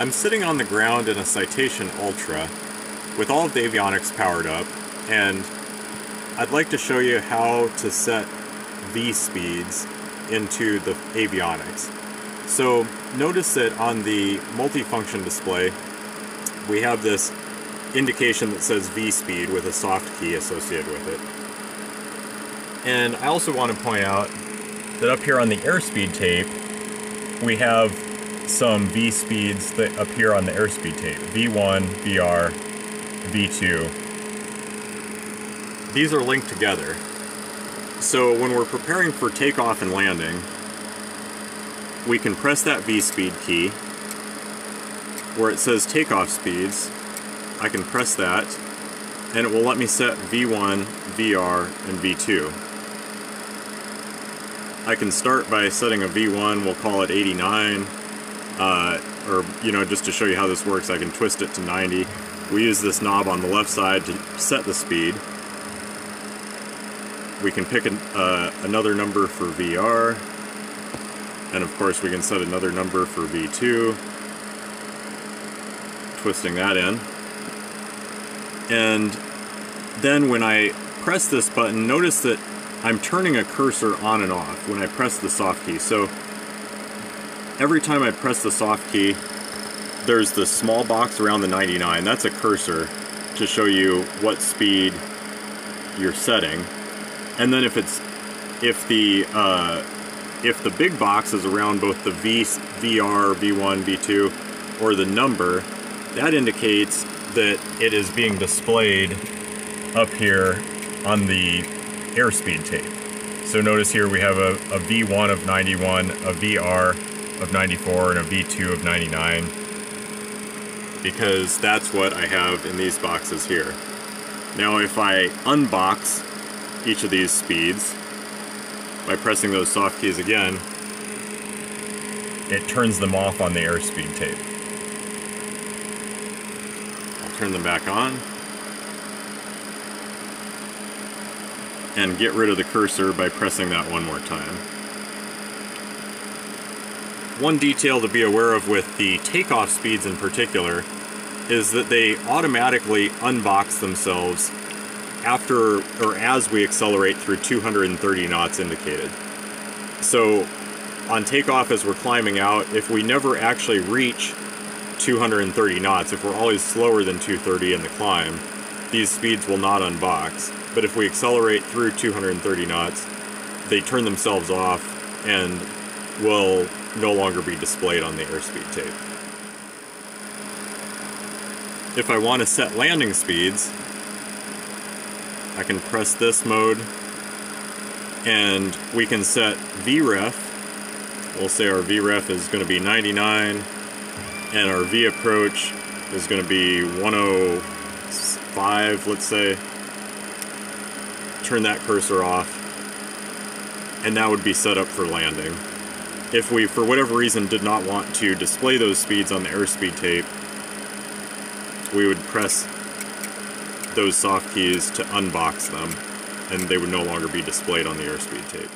I'm sitting on the ground in a Citation Ultra with all of the avionics powered up, and I'd like to show you how to set V speeds into the avionics. So notice that on the multifunction display, we have this indication that says V speed with a soft key associated with it. And I also want to point out that up here on the airspeed tape, we have some V speeds that appear on the airspeed tape. V1, VR, V2. These are linked together. So when we're preparing for takeoff and landing, we can press that V speed key where it says takeoff speeds. I can press that and it will let me set V1, VR, and V2. I can start by setting a V1, we'll call it 89, uh, or, you know, just to show you how this works, I can twist it to 90. We use this knob on the left side to set the speed. We can pick an, uh, another number for VR, and of course we can set another number for V2, twisting that in. And then when I press this button, notice that I'm turning a cursor on and off when I press the soft key. So every time I press the soft key, there's this small box around the 99. That's a cursor to show you what speed you're setting. And then if it's if the uh, if the big box is around both the V, VR, V1, V2, or the number, that indicates that it is being displayed up here on the airspeed tape. So notice here we have a a V1 of 91, a VR of 94 and a V2 of 99 because that's what I have in these boxes here. Now if I unbox each of these speeds by pressing those soft keys again, it turns them off on the airspeed tape. I'll turn them back on and get rid of the cursor by pressing that one more time. One detail to be aware of with the takeoff speeds in particular is that they automatically unbox themselves after or as we accelerate through 230 knots indicated. So on takeoff as we're climbing out, if we never actually reach 230 knots, if we're always slower than 230 in the climb, these speeds will not unbox. But if we accelerate through 230 knots, they turn themselves off and will no longer be displayed on the airspeed tape. If I want to set landing speeds, I can press this mode and we can set VREF. We'll say our VREF is going to be 99 and our V approach is going to be 105, let's say. Turn that cursor off and that would be set up for landing. If we, for whatever reason, did not want to display those speeds on the airspeed tape, we would press those soft keys to unbox them, and they would no longer be displayed on the airspeed tape.